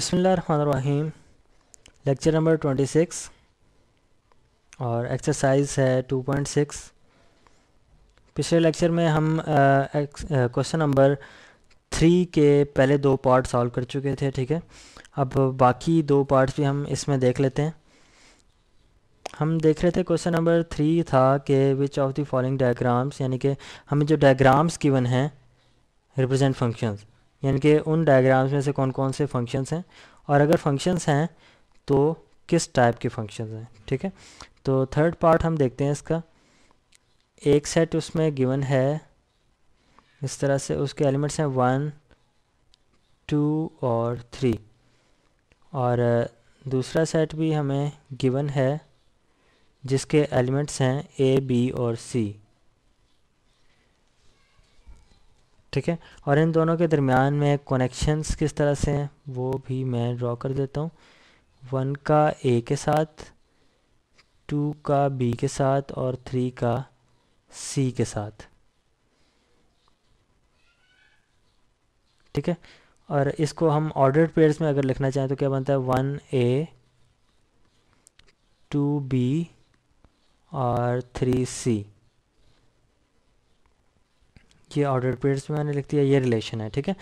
बिसमीम lecture number twenty six और exercise है टू पॉइंट सिक्स पिछले लेक्चर में हम क्वेश्चन नंबर थ्री के पहले दो पार्ट सॉल्व कर चुके थे, ठीक है? अब बाकी दो पार्ट्स भी हम इसमें देख लेते हैं। हम देख रहे थे क्वेश्चन नंबर थ्री था कि which of the following diagrams यानी कि हमें जो डायग्राम्स गिवन हैं रिप्रेजेंट फ़ंक्शंस यानी कि उन डायग्राम्स में से कौन कौन से फ़ंक्शंस हैं? और अगर फ़ंक्शंस हैं तो किस टाइप के फ़ंक्शंस हैं? ठीक है? तो थर्ड पार्ट हम देखते हैं इसका। एक सेट उसमें गिवन है। इस तरह से उसके एलिमेंट्स हैं वन टू और थ्री और दूसरा सेट भी हमें गिवन है, जिसके एलिमेंट्स हैं ए बी और सी ठीक है? और इन दोनों के दरमियान में कनेक्शंस किस तरह से हैं, वो भी मैं ड्रॉ कर देता हूँ। वन का ए के साथ टू का बी के साथ और थ्री का सी के साथ। ठीक है? और इसको हम ऑर्डर पेयर्स में अगर लिखना चाहें तो क्या बनता है? वन ए टू बी और थ्री सी ये ऑर्डर पेयर्स में मैंने लिख दिया, ये रिलेशन है, ठीक है?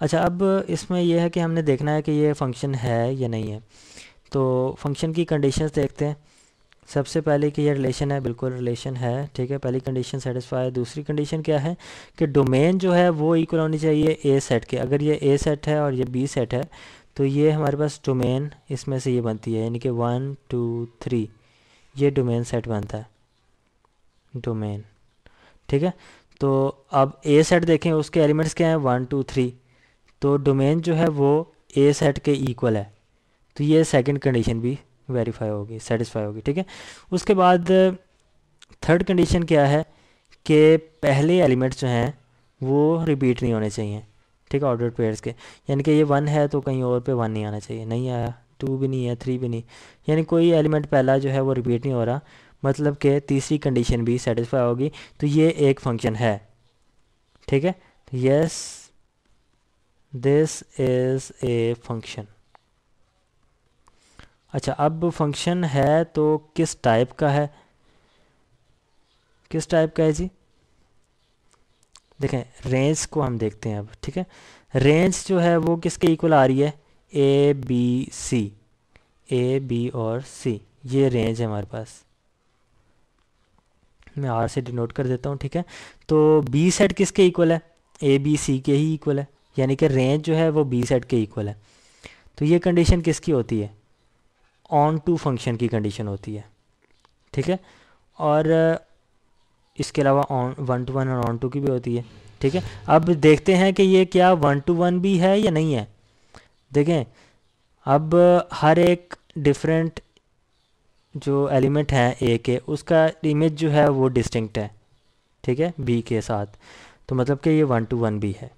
अच्छा अब इसमें यह है कि हमने देखना है कि ये फ़ंक्शन है या नहीं है। तो फ़ंक्शन की कंडीशंस देखते हैं। सबसे पहले कि ये रिलेशन है, बिल्कुल रिलेशन है, ठीक है? पहली कंडीशन सेटिस्फाई है दूसरी कंडीशन क्या है? कि डोमेन जो है वो इक्वल होनी चाहिए ए सेट के। अगर ये ए सेट है और ये बी सेट है तो ये हमारे पास डोमेन इसमें से ये बनती है, यानी कि वन टू थ्री ये डोमेन सेट बनता है। डोमेन ठीक है? तो अब ए सेट देखें, उसके एलिमेंट्स क्या हैं? वन टू थ्री तो डोमेन जो है वो ए सेट के इक्वल है। तो ये सेकंड कंडीशन भी वेरीफाई होगी सेटिस्फाई होगी, ठीक है? उसके बाद थर्ड कंडीशन क्या है कि पहले एलिमेंट्स जो हैं, वो रिपीट नहीं होने चाहिए, ठीक है? ऑर्डर पेयर्स के। यानी कि ये वन है तो कहीं और पे वन नहीं आना चाहिए। नहीं आया टू भी नहीं है थ्री भी नहीं। यानी कोई एलिमेंट पहला जो है वो रिपीट नहीं हो रहा। मतलब कि तीसरी कंडीशन भी सेटिस्फाई होगी। तो ये एक फ़ंक्शन है। ठीक है? Yes this is a function अच्छा अब फ़ंक्शन है तो किस टाइप का है? किस टाइप का है जी? देखें रेंज को हम देखते हैं अब। ठीक है? रेंज जो है वो किसके इक्वल आ रही है? A B C A B और सी ये रेंज है हमारे पास। मैं आर से डिनोट कर देता हूँ, ठीक है? तो बी सेट किसके इक्वल है? ए बी सी के ही इक्वल है। यानी कि रेंज जो है वो बी सेट के इक्वल है। तो ये कंडीशन किसकी होती है? ऑन टू फ़ंक्शन की कंडीशन होती है। ठीक है? और, इसके अलावा ऑन वन टू वन और ऑन टू की भी होती है। ठीक है? अब देखते हैं कि ये क्या वन टू वन भी है या नहीं है। देखें, अब हर एक डिफरेंट जो एलिमेंट है ए के, उसका इमेज जो है वो डिस्टिंक्ट है, ठीक है? बी के साथ। तो मतलब कि ये वन टू वन भी है।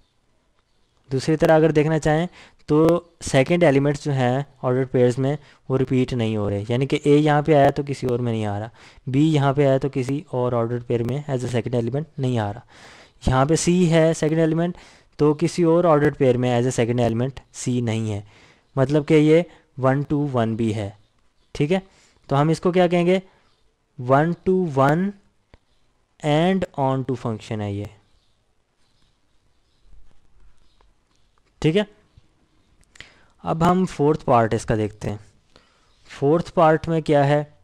दूसरी तरह अगर देखना चाहें तो सेकंड एलिमेंट्स जो हैं ऑर्डर पेयर्स में, वो रिपीट नहीं हो रहे। यानी कि ए यहाँ पे आया तो किसी और में नहीं आ रहा। बी यहाँ पे आया तो किसी और ऑर्डर पेयर में एज अ सेकंड एलिमेंट नहीं आ रहा। यहाँ पे सी है सेकंड एलिमेंट तो किसी और ऑर्डर पेयर में as a second element C नहीं है। मतलब कि ये वन टू वन भी है। ठीक है? तो हम इसको क्या कहेंगे? One to one and onto function है ये। ठीक है? अब हम फोर्थ पार्ट इसका देखते हैं। फोर्थ पार्ट में क्या है?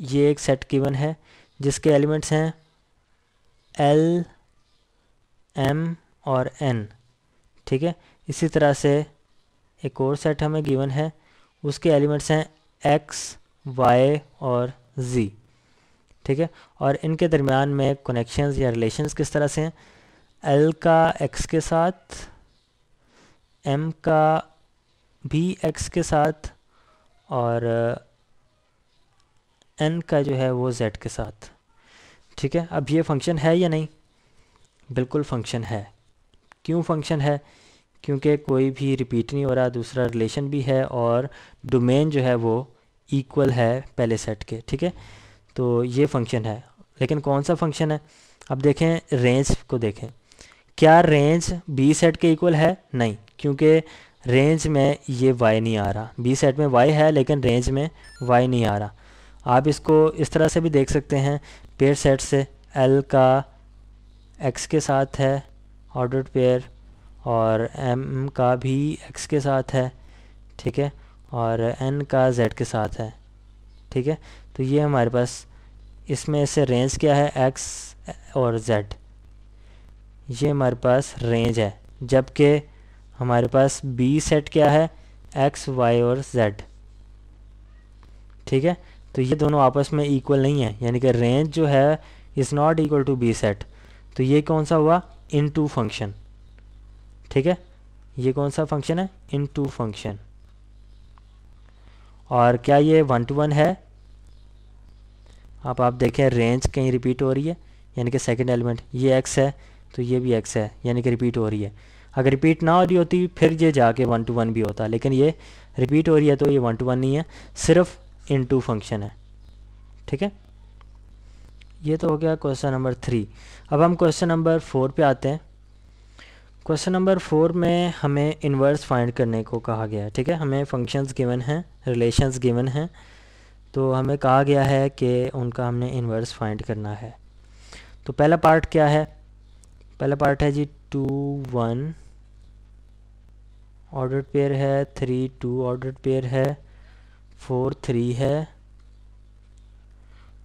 ये एक सेट गिवन है, जिसके एलिमेंट्स हैं एल, एम और एन। ठीक है? इसी तरह से एक और सेट हमें गिवन है, उसके एलिमेंट्स हैं एक्स, वाई और ज़ी, ठीक है? और इनके दरमियान में कनेक्शंस या रिलेशंस किस तरह से हैं? एल का एक्स के साथ एम का भी एक्स के साथ और एन का जो है वो जेड के साथ, ठीक है? अब ये फ़ंक्शन है या नहीं? बिल्कुल फ़ंक्शन है। क्यों फ़ंक्शन है? क्योंकि कोई भी रिपीट नहीं हो रहा, दूसरा रिलेशन भी है और डोमेन जो है वो इक्वल है पहले सेट के, ठीक है? तो ये फ़ंक्शन है। लेकिन कौन सा फ़ंक्शन है? अब देखें रेंज को देखें। क्या रेंज बी सेट के इक्वल है? नहीं, क्योंकि रेंज में ये वाई नहीं आ रहा। बी सेट में वाई है, लेकिन रेंज में वाई नहीं आ रहा। आप इसको इस तरह से भी देख सकते हैं। पेयर सेट से एल का एक्स के साथ है ऑर्डर पेयर और एम का भी एक्स के साथ है, ठीक है? और एन का जेड के साथ है, ठीक है? तो ये हमारे पास इसमें से रेंज क्या है? एक्स और जेड ये हमारे पास रेंज है, जबकि हमारे पास बी सेट क्या है? एक्स वाई और जेड ठीक है? तो ये दोनों आपस में इक्वल नहीं है, यानी कि रेंज जो है is not equal to B set तो ये कौन सा हुआ? इन टू फ़ंक्शन ठीक है? ये कौन सा फ़ंक्शन है? इन टू फ़ंक्शन और क्या ये वन टू वन है? आप आप देखें रेंज कहीं रिपीट हो रही है, यानी कि सेकंड एलिमेंट ये एक्स है तो ये भी एक्स है, यानी कि रिपीट हो रही है. अगर रिपीट ना हो रही होती, फिर ये जाके वन टू वन भी होता. लेकिन ये रिपीट हो रही है तो ये वन टू वन नहीं है, सिर्फ़ इन टू फ़ंक्शन है. ठीक है? ये तो हो गया क्वेश्चन नंबर थ्री अब हम क्वेश्चन नंबर फोर पे आते हैं. क्वेश्चन नंबर फोर में हमें इन्वर्स फाइंड करने को कहा गया है, ठीक है? हमें फ़ंक्शंस गिवन हैं रिलेशंस गिवन हैं तो हमें कहा गया है कि उनका हमने इन्वर्स फाइंड करना है। तो पहला पार्ट क्या है? पहला पार्ट है जी टू वन ऑर्डर पेयर है थ्री टू ऑर्डर पेयर है फोर थ्री है,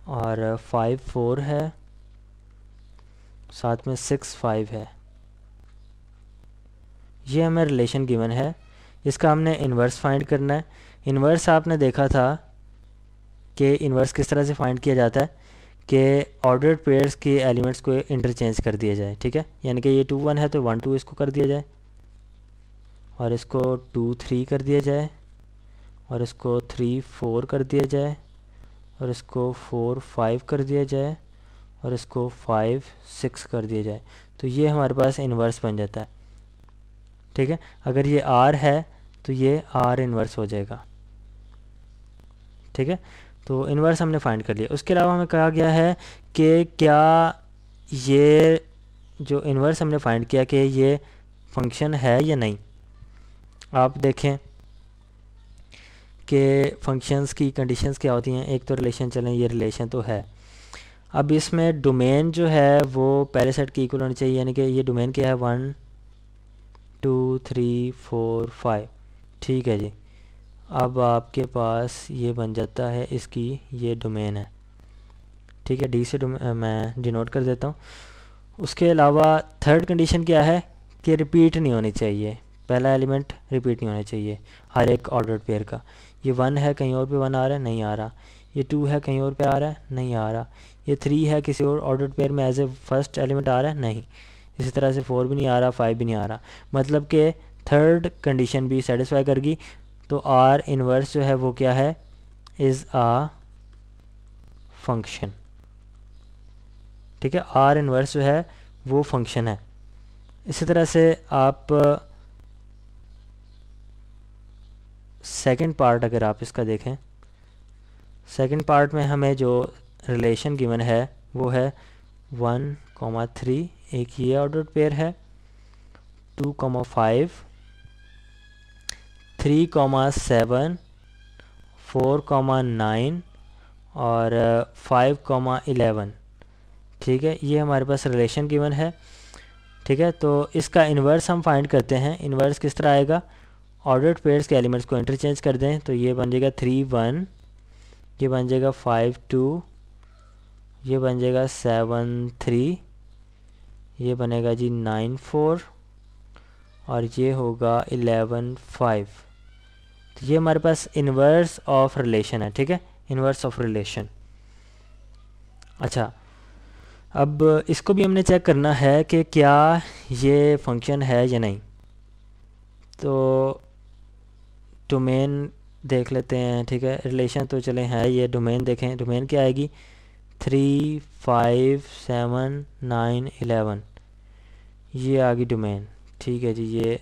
और फाइव फोर है, साथ में सिक्स फाइव है। ये हमें रिलेशन गिवन है इसका हमने इन्वर्स फाइंड करना है। इन्वर्स आपने देखा था कि इन्वर्स किस तरह से फाइंड किया जाता है, कि ऑर्डर्ड पेयर्स के एलिमेंट्स को इंटरचेंज कर दिया जाए, ठीक है? यानी कि ये टू वन है तो वन टू इसको कर दिया जाए। और इसको टू थ्री कर दिया जाए। और इसको थ्री फोर कर दिया जाए। और इसको फोर फाइव कर दिया जाए। और इसको फाइव सिक्स कर दिया जाए। तो ये हमारे पास इन्वर्स बन जाता है। ठीक है? अगर ये आर है तो ये आर इन्वर्स हो जाएगा। ठीक है? तो इन्वर्स हमने फाइंड कर लिया। उसके अलावा हमें कहा गया है कि क्या ये जो इन्वर्स हमने फाइंड किया कि ये फ़ंक्शन है या नहीं? आप देखें कि फ़ंक्शंस की कंडीशंस क्या होती हैं? एक तो रिलेशन चलें, ये रिलेशन तो है। अब इसमें डोमेन जो है, वो पहले सेट की इक्वल होनी चाहिए, यानी कि ये डोमेन क्या है? One two three four five. ठीक है जी। अब आपके पास ये बन जाता है, इसकी ये डोमेन है। ठीक है, डी से मैं डिनोट कर देता हूँ। उसके अलावा थर्ड कंडीशन क्या है कि रिपीट नहीं होनी चाहिए। पहला एलिमेंट रिपीट नहीं होना चाहिए, हर एक ऑर्डर पेयर का। ये वन है, कहीं और पे वन आ रहा है, नहीं आ रहा। ये टू है, कहीं और पे आ रहा है, नहीं आ रहा। ये थ्री है, किसी और ऑर्डर पेयर में एज ए फ़र्स्ट एलिमेंट आ रहा है, नहीं। इसी तरह से फोर भी नहीं आ रहा फाइव भी नहीं आ रहा। मतलब कि थर्ड कंडीशन भी सेटिस्फाई करगी। तो आर इनवर्स जो है वो क्या है? इज़ आ फ़ंक्शन ठीक है? आर इनवर्स जो है वो फ़ंक्शन है। इसी तरह से आप सेकंड पार्ट अगर आप इसका देखें। सेकंड पार्ट में हमें जो रिलेशन गिवन है, वो है वन कॉमा थ्री एक ये ऑर्डर पेयर है। Two comma five three comma seven four comma nine और फाइव कॉमा इलेवन ठीक है, ये हमारे पास रिलेशन गिवन है। ठीक है तो इसका इन्वर्स हम फाइंड करते हैं। इन्वर्स किस तरह आएगा? ऑर्डर्ड पेयर्स के एलिमेंट्स को इंटरचेंज कर दें तो ये बन जाएगा थ्री वन ये बन जाएगा फाइव टू ये बन जाएगा सेवन थ्री ये बनेगा जी नाइन फोर और ये होगा इलेवन फाइव। तो ये हमारे पास इन्वर्स ऑफ़ रिलेशन है, ठीक है? Inverse of relation. अच्छा अब इसको भी हमने चेक करना है कि क्या ये फ़ंक्शन है या नहीं। तो डोमेन देख लेते हैं, ठीक है? रिलेशन तो चले हैं, ये डोमेन देखें डोमेन क्या आएगी? Three five seven nine eleven ये आ गई डोमेन ठीक है जी, ये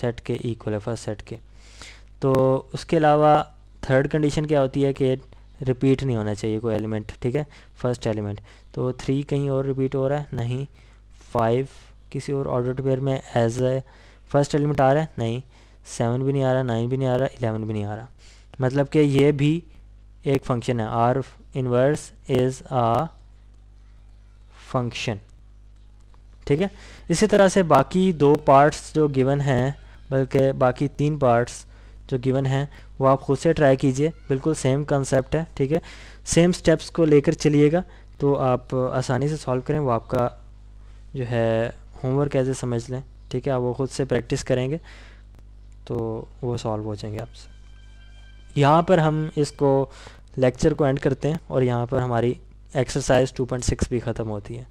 सेट के इक्वल है फ़र्स्ट सेट के. तो उसके अलावा थर्ड कंडीशन क्या होती है कि रिपीट नहीं होना चाहिए कोई एलिमेंट ठीक है? फ़र्स्ट एलिमेंट तो थ्री कहीं और रिपीट हो रहा है? नहीं. फाइव किसी और ऑर्डर पेयर में एज ए फ़र्स्ट एलिमेंट आ रहा है? नहीं. सेवन भी नहीं आ रहा नाइन भी नहीं आ रहा इलेवन भी नहीं आ रहा. मतलब कि ये भी एक फ़ंक्शन है. R inverse is a function ठीक है? इसी तरह से बाकी दो पार्ट्स जो गिवन हैं, बल्कि बाकी तीन पार्ट्स जो गिवन हैं, वो आप खुद से ट्राई कीजिए. बिल्कुल सेम कंसेप्ट है, ठीक है? सेम स्टेप्स को लेकर चलिएगा तो आप आसानी से सॉल्व करें. वो आपका जो है होमवर्क ऐसे समझ लें. ठीक है? आप वो ख़ुद से प्रैक्टिस करेंगे तो वो सॉल्व हो जाएँगे आपसे. यहाँ पर हम इसको लेक्चर को एंड करते हैं और यहाँ पर हमारी एक्सरसाइज 2.6 भी ख़त्म होती है।